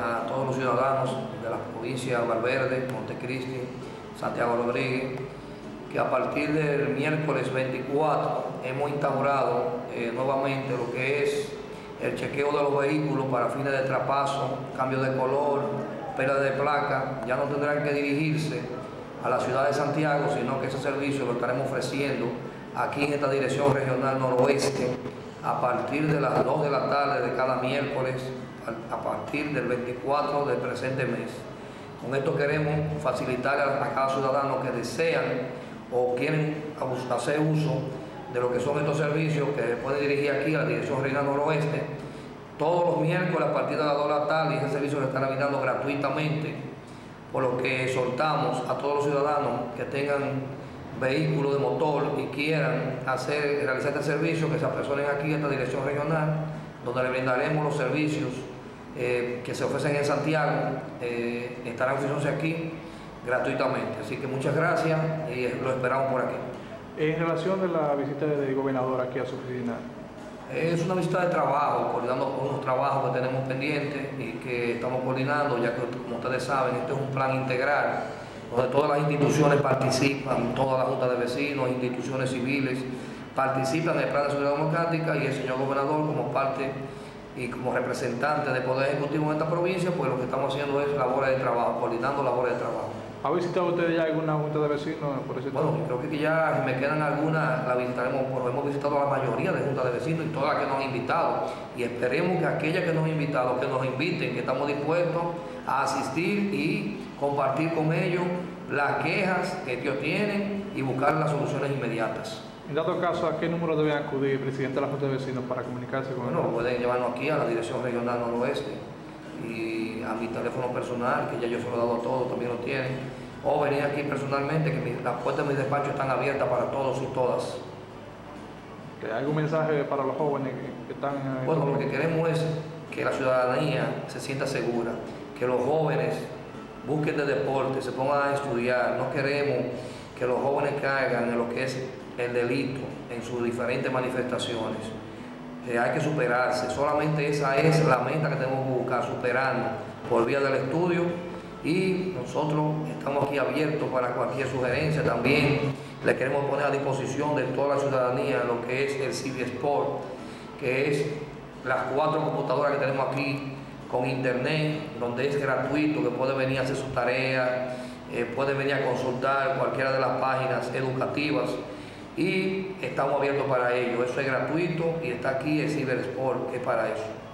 a todos los ciudadanos de la provincia de Valverde, Montecristi, Santiago Rodríguez, que a partir del miércoles 24 hemos instaurado eh, nuevamente lo que es el chequeo de los vehículos para fines de trapaso, cambio de color, pérdida de placa. Ya no tendrán que dirigirse a la ciudad de Santiago, sino que ese servicio lo estaremos ofreciendo aquí en esta dirección regional noroeste a partir de las 2 de la tarde de cada miércoles a partir del 24 del presente mes. Con esto queremos facilitar a, cada ciudadano que desean o quieren hacer uso de lo que son estos servicios que pueden dirigir aquí a la Dirección Regional Noroeste todos los miércoles a partir de las 2 de la tarde ese servicio se estará brindando gratuitamente, por lo que exhortamos a todos los ciudadanos que tengan vehículos de motor y quieran hacer, realizar este servicio, que se apresuren aquí a esta dirección regional, donde le brindaremos los servicios eh, que se ofrecen en Santiago, eh, estarán ofreciéndose aquí gratuitamente. Así que muchas gracias y lo esperamos por aquí. En relación a la visita del gobernador aquí a su oficina, es una visita de trabajo, coordinando unos trabajos que tenemos pendientes y que estamos coordinando, ya que como ustedes saben, este es un plan integral donde todas las instituciones participan, toda la Junta de Vecinos, instituciones civiles, participan en el Plan de Seguridad Democrática y el señor gobernador como parte y como representante del Poder Ejecutivo en esta provincia, pues lo que estamos haciendo es labores de trabajo, coordinando labores de trabajo. ¿Ha visitado usted ya alguna junta de vecinos por ese Bueno, creo que ya me quedan algunas, la visitaremos, porque hemos visitado la mayoría de juntas de vecinos y todas las que nos han invitado. Y esperemos que aquellas que nos han invitado, que nos inviten, que estamos dispuestos a asistir y compartir con ellos las quejas que ellos tienen y buscar las soluciones inmediatas. En dado caso, ¿a qué número debe acudir el presidente de la Junta de Vecinos para comunicarse con Bueno, pueden llevarnos aquí a la Dirección Regional Noroeste y a mi teléfono personal, que ya yo se lo he dado a todos, también lo tienen, o venir aquí personalmente, que las puertas de mi despacho están abiertas para todos y todas. ¿Hay algún mensaje para los jóvenes que están en Bueno, lo que queremos es que la ciudadanía se sienta segura, que los jóvenes busquen de deporte, se pongan a estudiar, no queremos que los jóvenes caigan en lo que es el delito en sus diferentes manifestaciones. Eh, hay que superarse, solamente esa es la meta que tenemos que buscar, superarnos por vía del estudio y nosotros estamos aquí abiertos para cualquier sugerencia también. Le queremos poner a disposición de toda la ciudadanía lo que es el Civi Sport, que es las cuatro computadoras que tenemos aquí con internet, donde es gratuito, que puede venir a hacer su tarea, eh, puede venir a consultar cualquiera de las páginas educativas y estamos abiertos para ello. Eso es gratuito y está aquí el Cyber Sport, que es para eso.